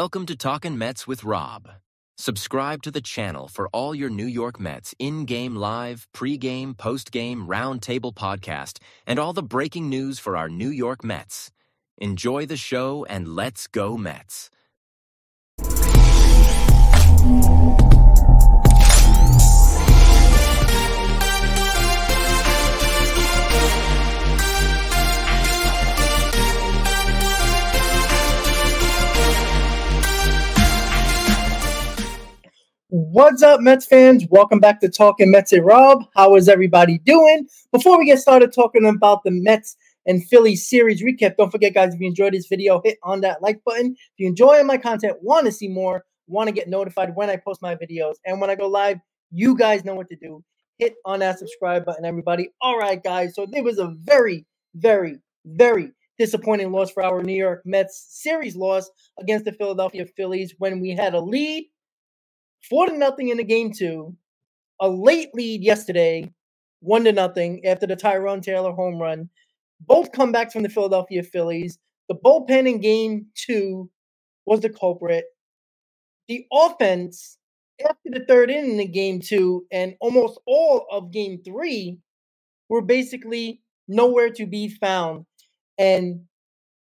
Welcome to Talkin' Mets with Rob. Subscribe to the channel for all your New York Mets in-game live, pre-game, post-game, roundtable podcast, and all the breaking news for our New York Mets. Enjoy the show and let's go Mets. What's up, Mets fans? Welcome back to Talking Mets and Rob. How is everybody doing? Before we get started talking about the Mets and Phillies series recap, don't forget, guys, if you enjoyed this video, hit on that like button. If you enjoy my content, want to see more, want to get notified when I post my videos, and when I go live, you guys know what to do. Hit on that subscribe button, everybody. All right, guys. So there was a very, very, very disappointing loss for our New York Mets series loss against the Philadelphia Phillies when we had a lead four to nothing in the game two, a late lead yesterday, one to nothing after the Tyrone Taylor home run. Both comebacks from the Philadelphia Phillies. The bullpen in game two was the culprit. The offense after the third inning in game two and almost all of game three were basically nowhere to be found. And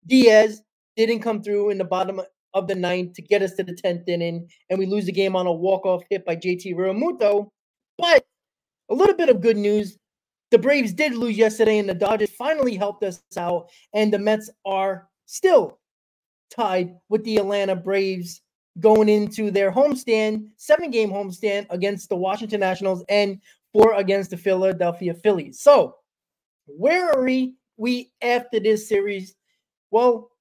Diaz didn't come through in the bottom of the ninth to get us to the 10th inning, and we lose the game on a walk-off hit by JT Realmuto. But a little bit of good news. The Braves did lose yesterday, and the Dodgers finally helped us out, and the Mets are still tied with the Atlanta Braves going into their homestand, seven-game homestand against the Washington Nationals and four against the Philadelphia Phillies. So, where are we, we after this series? Well,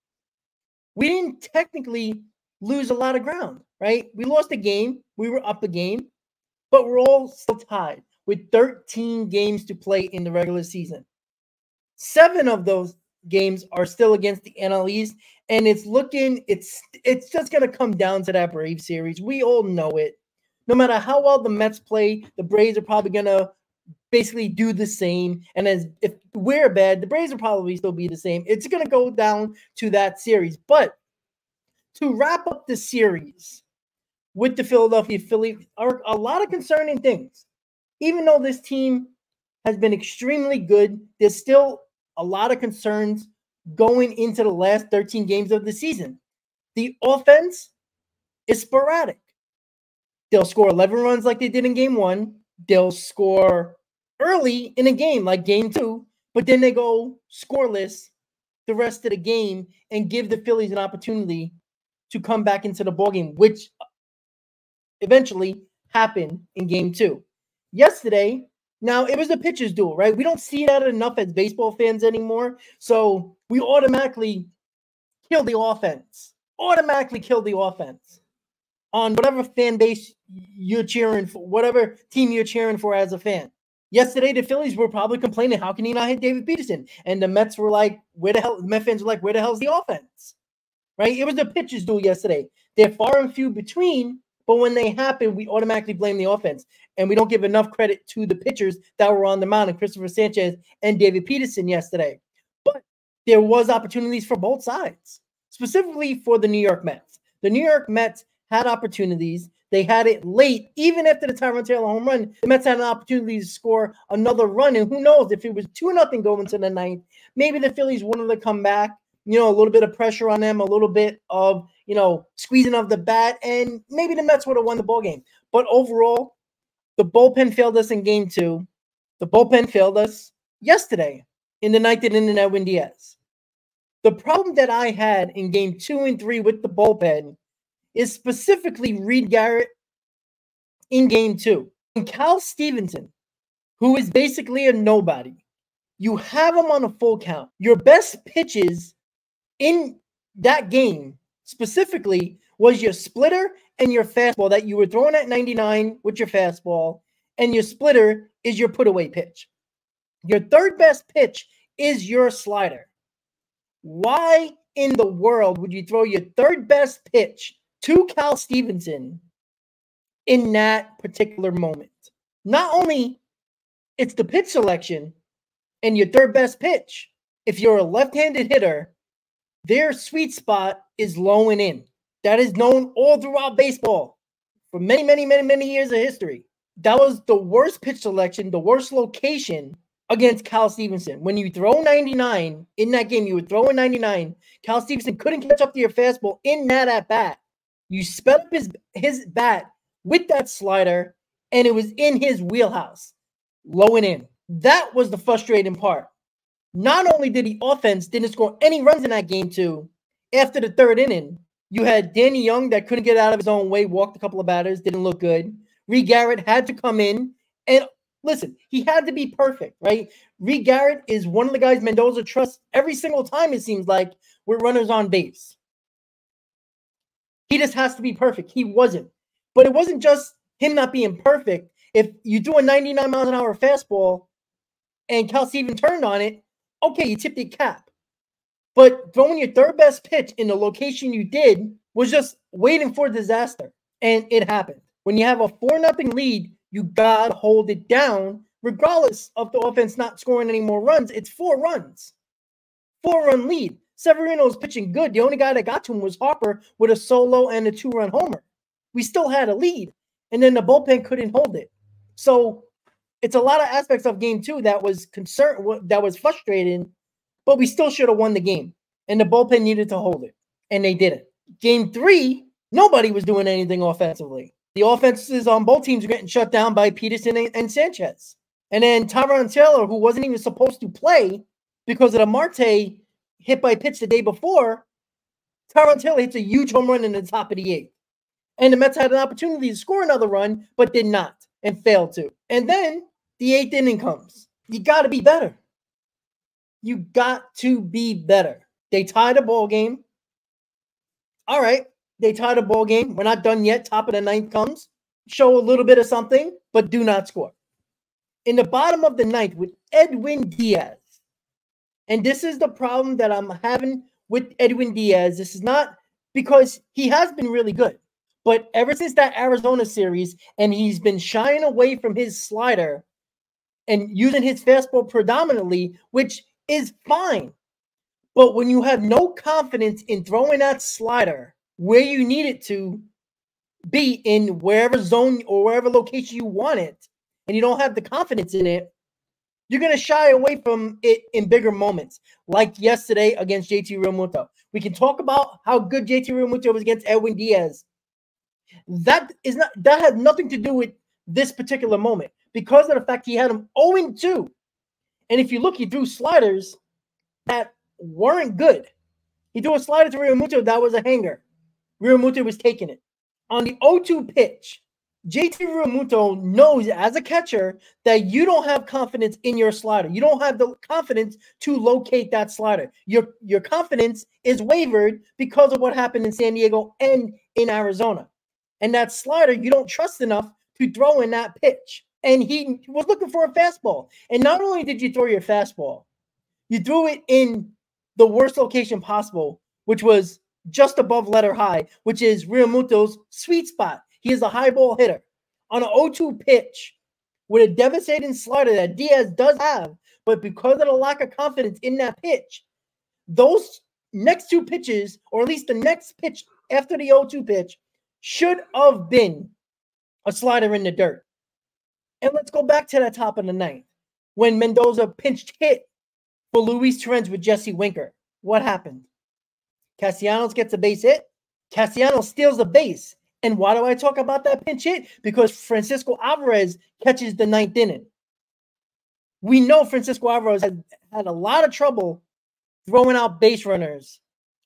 we didn't technically lose a lot of ground, right? We lost a game, we were up a game, but we're all still tied with 13 games to play in the regular season. Seven of those games are still against the NL East, and it's looking it's it's just gonna come down to that Brave series. We all know it. No matter how well the Mets play, the Braves are probably gonna basically do the same. And as if we're bad, the Braves will probably still be the same. It's going to go down to that series. But to wrap up the series with the Philadelphia Phillies are a lot of concerning things. Even though this team has been extremely good, there's still a lot of concerns going into the last 13 games of the season. The offense is sporadic. They'll score 11 runs like they did in game one. They'll score early in a game, like game two, but then they go scoreless the rest of the game and give the Phillies an opportunity to come back into the ballgame, which eventually happened in game two. Yesterday, now it was a pitcher's duel, right? We don't see that enough as baseball fans anymore. So we automatically kill the offense, automatically kill the offense on whatever fan base you're cheering for, whatever team you're cheering for as a fan. Yesterday, the Phillies were probably complaining, how can he not hit David Peterson? And the Mets were like, where the hell, the Mets fans were like, where the hell's the offense? Right? It was a pitcher's duel yesterday. They're far and few between, but when they happen, we automatically blame the offense. And we don't give enough credit to the pitchers that were on the mound, and Christopher Sanchez and David Peterson yesterday. But there was opportunities for both sides, specifically for the New York Mets. The New York Mets had opportunities. They had it late, even after the Tyrone Taylor home run. The Mets had an opportunity to score another run, and who knows if it was two nothing going into the ninth, maybe the Phillies wanted to come back. You know, a little bit of pressure on them, a little bit of you know squeezing of the bat, and maybe the Mets would have won the ball game. But overall, the bullpen failed us in game two. The bullpen failed us yesterday in the ninth inning in Edwin Diaz. The problem that I had in game two and three with the bullpen is specifically Reed Garrett in game two. And Cal Stevenson, who is basically a nobody, you have him on a full count. Your best pitches in that game specifically was your splitter and your fastball that you were throwing at 99 with your fastball, and your splitter is your put away pitch. Your third best pitch is your slider. Why in the world would you throw your third best pitch to Cal Stevenson in that particular moment. Not only it's the pitch selection and your third best pitch. If you're a left-handed hitter, their sweet spot is low and in. that is known all throughout baseball for many, many, many, many years of history. That was the worst pitch selection, the worst location against Cal Stevenson. When you throw 99 in that game, you were throwing 99. Cal Stevenson couldn't catch up to your fastball in that at bat. You sped up his his bat with that slider, and it was in his wheelhouse, low and in. That was the frustrating part. Not only did the offense didn't score any runs in that game, too, after the third inning, you had Danny Young that couldn't get out of his own way, walked a couple of batters, didn't look good. Reed Garrett had to come in and listen, he had to be perfect, right? Reed Garrett is one of the guys Mendoza trusts every single time, it seems like, with runners on base. He just has to be perfect. He wasn't. But it wasn't just him not being perfect. If you do a 99 miles an hour fastball and Cal Steven turned on it, okay, you tipped the cap. But throwing your third best pitch in the location you did was just waiting for disaster. And it happened. When you have a 4 nothing lead, you gotta hold it down, regardless of the offense not scoring any more runs. It's four runs, four run lead. Severino was pitching good. The only guy that got to him was Harper with a solo and a two run homer. We still had a lead, and then the bullpen couldn't hold it. So it's a lot of aspects of game two that was concern that was frustrating, but we still should have won the game. And the bullpen needed to hold it, and they didn't. Game three, nobody was doing anything offensively. The offenses on both teams were getting shut down by Peterson and, and Sanchez. And then Tyrone Taylor, who wasn't even supposed to play because of the Marte hit by pitch the day before, Tyrone Taylor hits a huge home run in the top of the eighth. And the Mets had an opportunity to score another run, but did not and failed to. And then the eighth inning comes. You got to be better. You got to be better. They tied a ball game. All right. They tied a ball game. We're not done yet. Top of the ninth comes. Show a little bit of something, but do not score. In the bottom of the ninth with Edwin Diaz. And this is the problem that I'm having with Edwin Diaz. This is not because he has been really good, but ever since that Arizona series, and he's been shying away from his slider and using his fastball predominantly, which is fine. But when you have no confidence in throwing that slider where you need it to be in wherever zone or wherever location you want it, and you don't have the confidence in it, you're going to shy away from it in bigger moments, like yesterday against JT Realmuto. We can talk about how good JT Realmuto was against Edwin Diaz. That is not that has nothing to do with this particular moment because of the fact he had him 0 2. And if you look, he threw sliders that weren't good. He threw a slider to Realmuto that was a hanger. Realmuto was taking it. On the 0-2 pitch, JT Realmuto knows as a catcher that you don't have confidence in your slider. You don't have the confidence to locate that slider. Your your confidence is wavered because of what happened in San Diego and in Arizona. And that slider you don't trust enough to throw in that pitch. And he was looking for a fastball. And not only did you throw your fastball, you threw it in the worst location possible, which was just above letter high, which is Realmuto's sweet spot. He is a high ball hitter on an 0-2 pitch with a devastating slider that Diaz does have, but because of the lack of confidence in that pitch, those next two pitches, or at least the next pitch after the 0-2 pitch, should have been a slider in the dirt. And let's go back to that top of the ninth when Mendoza pinched hit for Luis Torrens with Jesse Winker. What happened? Castellanos gets a base hit. Castellanos steals the base. And why do I talk about that pinch hit? Because Francisco Alvarez catches the ninth inning. We know Francisco Alvarez has had a lot of trouble throwing out base runners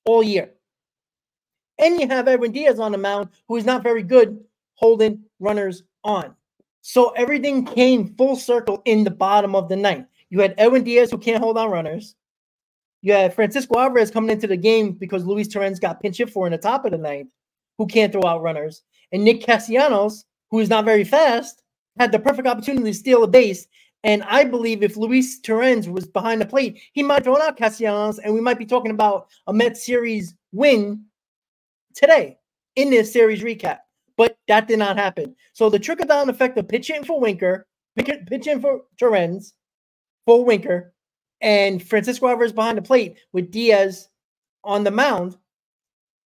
all year. And you have Edwin Diaz on the mound, who is not very good holding runners on. So everything came full circle in the bottom of the ninth. You had Edwin Diaz, who can't hold on runners. You had Francisco Alvarez coming into the game because Luis Torrens got pinch hit for in the top of the ninth, who can't throw out runners. And Nick Castellanos, who is not very fast, had the perfect opportunity to steal a base. And I believe if Luis Torrens was behind the plate, he might throw out Castellanos, and we might be talking about a Mets series win today in this series recap. But that did not happen. So the trickle down effect of pitching for Winker, pitching for Torrens, for Winker, and Francisco Alvarez behind the plate with Diaz on the mound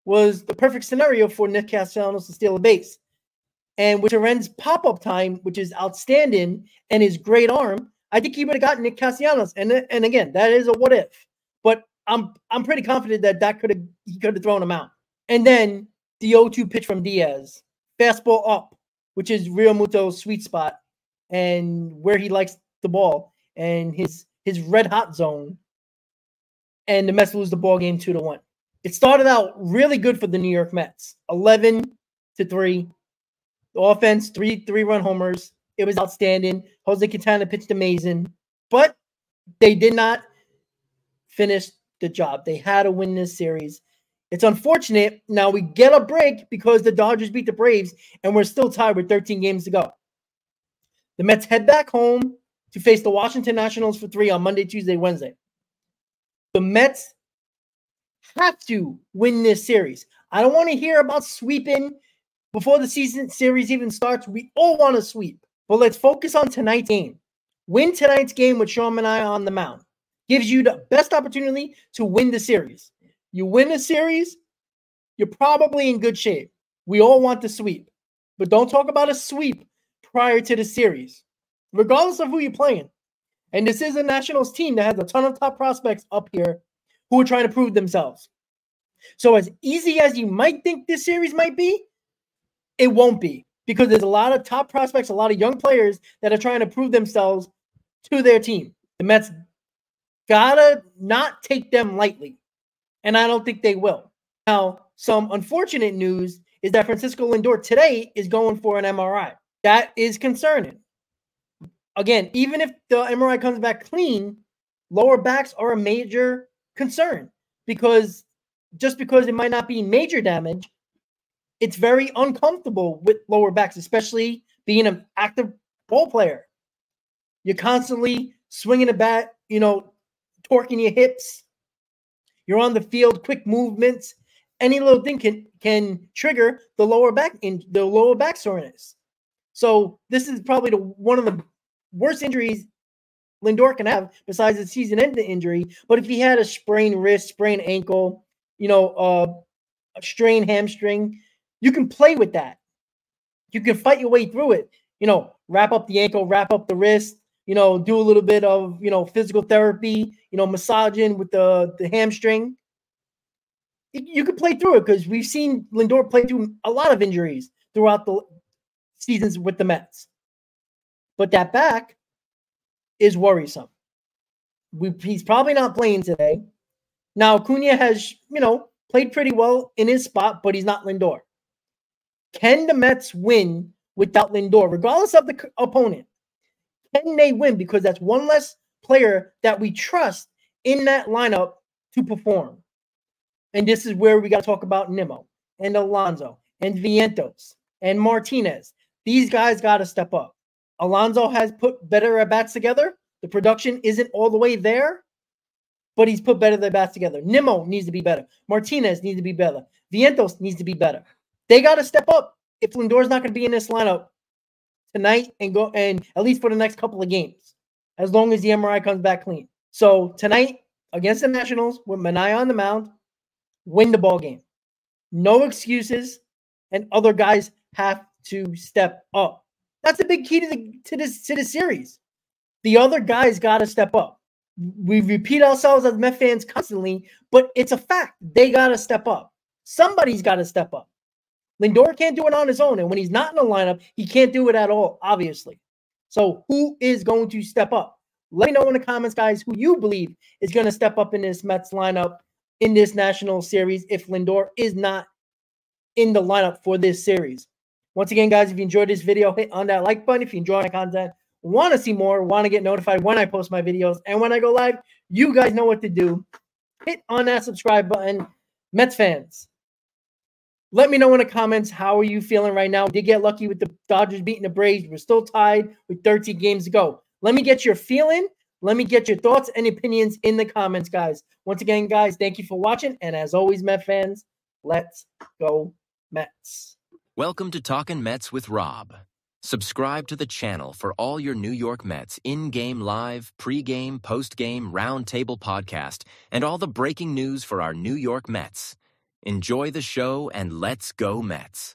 was the perfect scenario for Nick Castellanos to steal a base. And with Torrens pop up time, which is outstanding, and his great arm, I think he would have gotten Nick Castellanos. And and again, that is a what if, but I'm I'm pretty confident that that could have he could have thrown him out. And then the 0-2 pitch from Diaz, fastball up, which is Realmuto's sweet spot, and where he likes the ball, and his his red hot zone. And the Mets lose the ball game two to one. It started out really good for the New York Mets, eleven to three. The offense, three three run homers. It was outstanding. Jose Quintana pitched amazing, but they did not finish the job. They had to win this series. It's unfortunate. Now we get a break because the Dodgers beat the Braves, and we're still tied with 13 games to go. The Mets head back home to face the Washington Nationals for three on Monday, Tuesday, Wednesday. The Mets have to win this series. I don't want to hear about sweeping before the season series even starts. We all want to sweep. But let's focus on tonight's game. Win tonight's game with Sean Manaea on the mound gives you the best opportunity to win the series. You win the series, you're probably in good shape. We all want the sweep, but don't talk about a sweep prior to the series, regardless of who you're playing. And this is a Nationals team that has a ton of top prospects up here who are trying to prove themselves. So, as easy as you might think this series might be, it won't be because there's a lot of top prospects, a lot of young players that are trying to prove themselves to their team. The Mets gotta not take them lightly. And I don't think they will. Now, some unfortunate news is that Francisco Lindor today is going for an MRI. That is concerning. Again, even if the MRI comes back clean, lower backs are a major concern because just because it might not be major damage, it's very uncomfortable with lower backs, especially being an active ball player. You're constantly swinging a bat, you know, torquing your hips. You're on the field, quick movements. Any little thing can can trigger the lower back in the lower back soreness. So this is probably the one of the worst injuries Lindor can have besides the season-ending injury. But if he had a sprained wrist, sprained ankle, you know, uh, a strained hamstring, you can play with that. You can fight your way through it. You know, wrap up the ankle, wrap up the wrist, you know, do a little bit of, you know, physical therapy, you know, massaging with the, the hamstring. You could play through it because we've seen Lindor play through a lot of injuries throughout the seasons with the Mets. But that back is worrisome. We, he's probably not playing today. Now, Acuna has, you know, played pretty well in his spot, but he's not Lindor. Can the Mets win without Lindor, regardless of the opponent? Can they win? Because that's one less player that we trust in that lineup to perform. And this is where we got to talk about Nimmo and Alonso and Vientos and Martinez. These guys got to step up. Alonso has put better at bats together. The production isn't all the way there, but he's put better at bats together. Nimmo needs to be better. Martinez needs to be better. Vientos needs to be better. They got to step up. If Lindor's not going to be in this lineup tonight and go and at least for the next couple of games, as long as the MRI comes back clean. So tonight against the Nationals with Manaea on the mound, win the ball game. No excuses, and other guys have to step up. That's a big key to the to this to the series. The other guys got to step up. We repeat ourselves as Met fans constantly, but it's a fact. They got to step up. Somebody's got to step up. Lindor can't do it on his own. And when he's not in the lineup, he can't do it at all, obviously. So who is going to step up? Let me know in the comments, guys, who you believe is going to step up in this Mets lineup in this national series if Lindor is not in the lineup for this series. Once again, guys, if you enjoyed this video, hit on that like button. If you enjoy my content, want to see more, want to get notified when I post my videos and when I go live, you guys know what to do. Hit on that subscribe button. Mets fans, let me know in the comments how are you feeling right now. We did get lucky with the Dodgers beating the Braves. We're still tied with 13 games to go. Let me get your feeling. Let me get your thoughts and opinions in the comments, guys. Once again, guys, thank you for watching. And as always, Met fans, let's go Mets. Welcome to Talking Mets with Rob. Subscribe to the channel for all your New York Mets in-game live, pre-game, post-game, roundtable podcast, and all the breaking news for our New York Mets. Enjoy the show and let's go Mets.